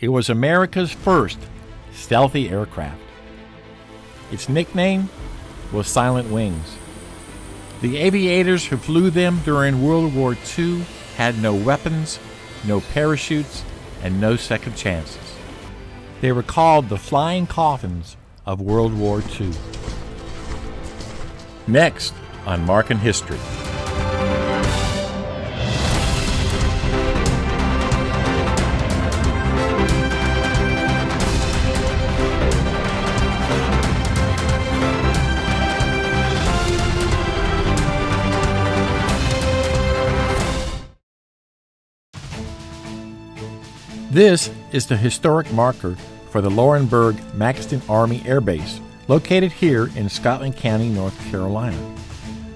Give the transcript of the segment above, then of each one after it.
It was America's first stealthy aircraft. Its nickname was Silent Wings. The aviators who flew them during World War II had no weapons, no parachutes, and no second chances. They were called the flying coffins of World War II. Next on Marking History. This is the historic marker for the Laurinburg Maxton Army Air Base, located here in Scotland County, North Carolina.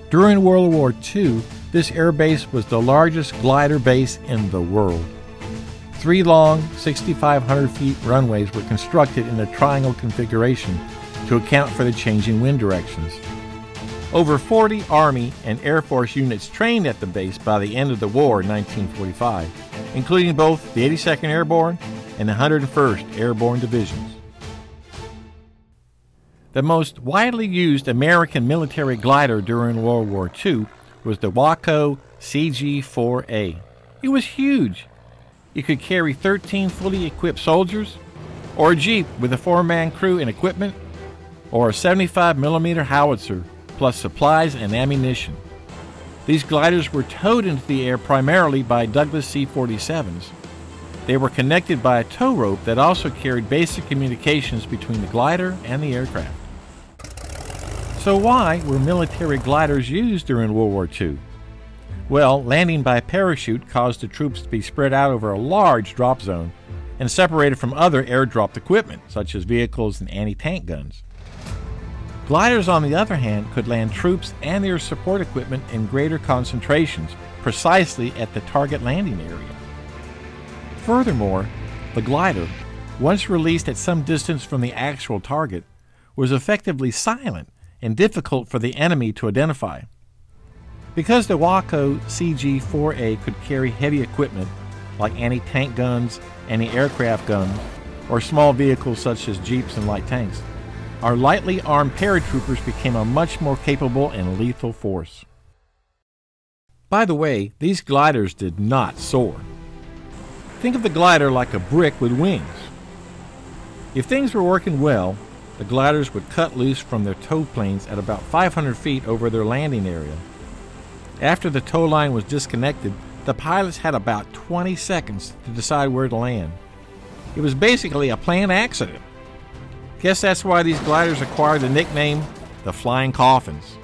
During World War II, this air base was the largest glider base in the world. Three long, 6,500 feet runways were constructed in a triangle configuration to account for the changing wind directions. Over 40 Army and Air Force units trained at the base by the end of the war in 1945, including both the 82nd Airborne and the 101st Airborne Divisions. The most widely used American military glider during World War II was the Waco CG 4A. It was huge. It could carry 13 fully equipped soldiers, or a Jeep with a four man crew and equipment, or a 75 millimeter howitzer plus supplies and ammunition. These gliders were towed into the air primarily by Douglas C 47s. They were connected by a tow rope that also carried basic communications between the glider and the aircraft. So, why were military gliders used during World War II? Well, landing by parachute caused the troops to be spread out over a large drop zone and separated from other airdropped equipment, such as vehicles and anti tank guns. Gliders, on the other hand, could land troops and their support equipment in greater concentrations, precisely at the target landing area. Furthermore, the glider, once released at some distance from the actual target, was effectively silent and difficult for the enemy to identify. Because the Waco CG 4A could carry heavy equipment like anti tank guns, anti aircraft guns, or small vehicles such as jeeps and light tanks, our lightly armed paratroopers became a much more capable and lethal force. By the way, these gliders did not soar. Think of the glider like a brick with wings. If things were working well, the gliders would cut loose from their tow planes at about 500 feet over their landing area. After the tow line was disconnected, the pilots had about 20 seconds to decide where to land. It was basically a planned accident. Guess that's why these gliders acquired the nickname the Flying Coffins.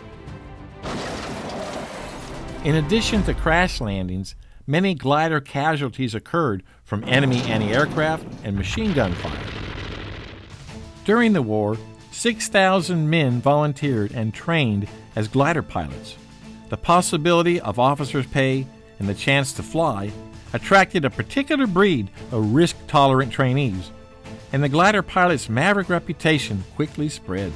In addition to crash landings, many glider casualties occurred from enemy anti aircraft and machine gun fire. During the war, 6,000 men volunteered and trained as glider pilots. The possibility of officers' pay and the chance to fly attracted a particular breed of risk tolerant trainees and the glider pilot's maverick reputation quickly spread.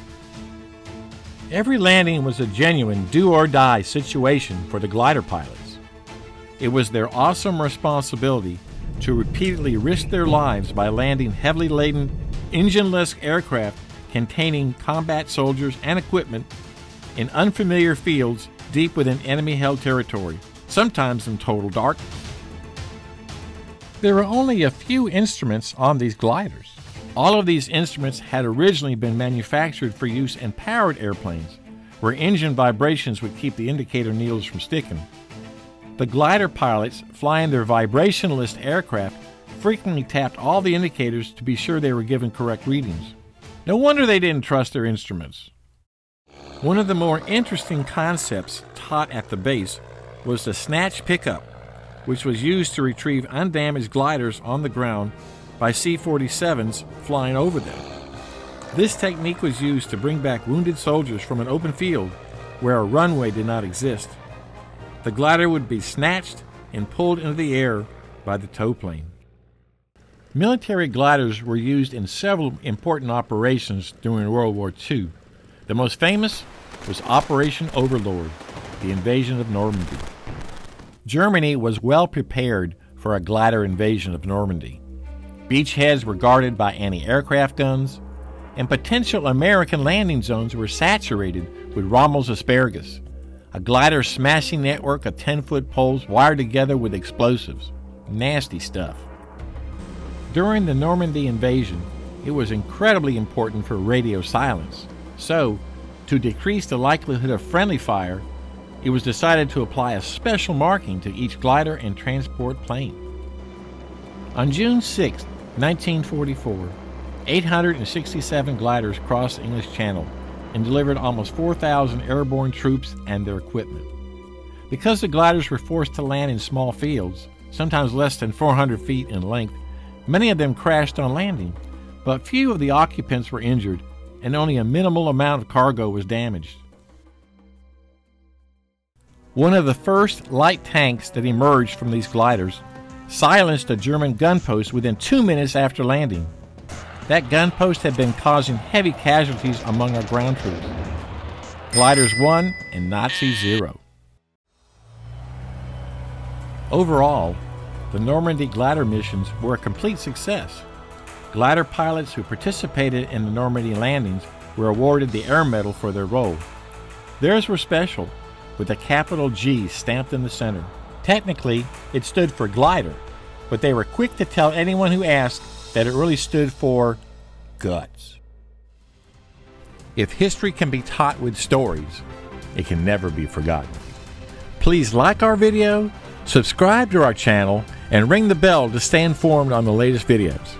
Every landing was a genuine do or die situation for the glider pilots. It was their awesome responsibility to repeatedly risk their lives by landing heavily laden, engineless aircraft containing combat soldiers and equipment in unfamiliar fields deep within enemy held territory, sometimes in total darkness. There were only a few instruments on these gliders. All of these instruments had originally been manufactured for use in powered airplanes, where engine vibrations would keep the indicator needles from sticking. The glider pilots flying their vibrationless aircraft frequently tapped all the indicators to be sure they were giving correct readings. No wonder they didn't trust their instruments. One of the more interesting concepts taught at the base was the snatch pickup, which was used to retrieve undamaged gliders on the ground by C 47s flying over them. This technique was used to bring back wounded soldiers from an open field where a runway did not exist. The glider would be snatched and pulled into the air by the tow plane. Military gliders were used in several important operations during World War II. The most famous was Operation Overlord, the invasion of Normandy. Germany was well prepared for a glider invasion of Normandy. Beachheads were guarded by anti aircraft guns, and potential American landing zones were saturated with Rommel's asparagus, a glider smashing network of 10 foot poles wired together with explosives. Nasty stuff. During the Normandy invasion, it was incredibly important for radio silence. So, to decrease the likelihood of friendly fire, it was decided to apply a special marking to each glider and transport plane. On June 6, 1944, 867 gliders crossed the English Channel and delivered almost 4,000 airborne troops and their equipment. Because the gliders were forced to land in small fields, sometimes less than 400 feet in length, many of them crashed on landing, but few of the occupants were injured and only a minimal amount of cargo was damaged. One of the first light tanks that emerged from these gliders silenced a German gun post within two minutes after landing. That gun post had been causing heavy casualties among our ground troops. Gliders 1 and Nazi 0. Overall, the Normandy glider missions were a complete success. Glider pilots who participated in the Normandy landings were awarded the Air Medal for their role. Theirs were special, with a capital G stamped in the center. Technically, it stood for glider, but they were quick to tell anyone who asked that it really stood for guts. If history can be taught with stories, it can never be forgotten. Please like our video, subscribe to our channel, and ring the bell to stay informed on the latest videos.